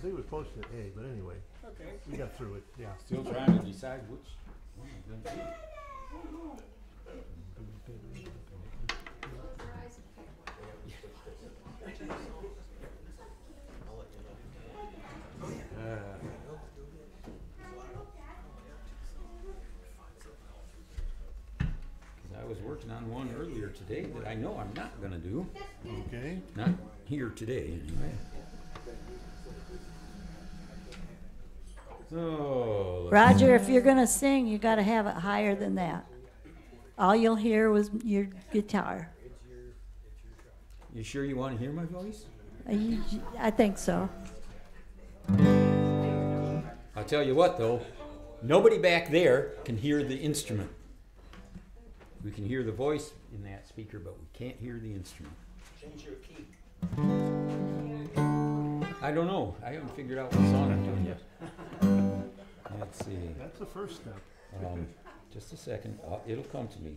I think it was posted at A, but anyway, Okay. we got through it, yeah. Still trying to decide which one I'm gonna do. Uh, I was working on one earlier today that I know I'm not gonna do, Okay, not here today anyway. So. Roger, if you're gonna sing, you gotta have it higher than that. All you'll hear was your guitar. You sure you wanna hear my voice? Uh, you- I think so. I'll tell you what though, nobody back there can hear the instrument. We can hear the voice in that speaker, but we can't hear the instrument. Change your key. I don't know. I haven't figured out what song I'm doing yet. Let's see. that's the first step. Um, just a second. Uh, it'll come to me.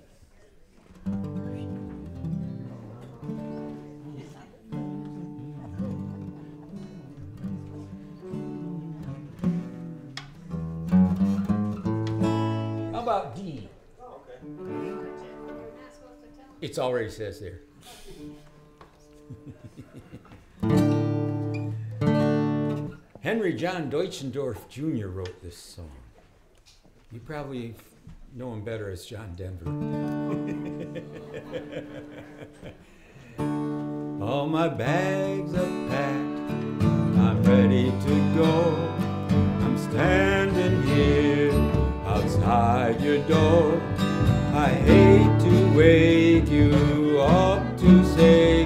How about D? It's already says there. Henry John Deutschendorf Jr. wrote this song. You probably know him better as John Denver. All my bags are packed, I'm ready to go. I'm standing here outside your door. I hate to wake you up to say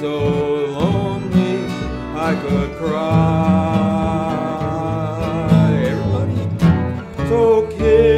so lonely, I could cry. Everybody, so kiss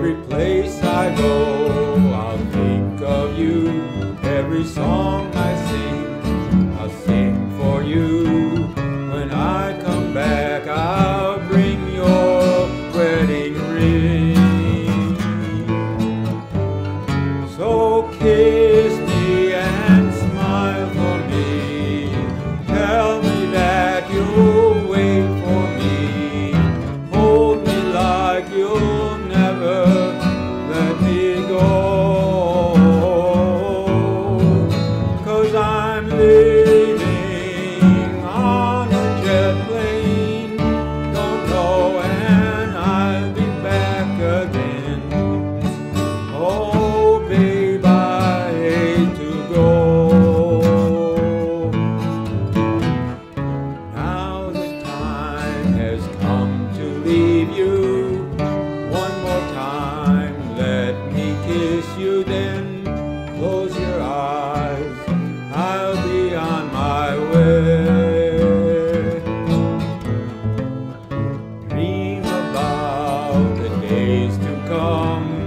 Every place I go, I'll think of you. Every song I'll be on my way. Dream about the days to come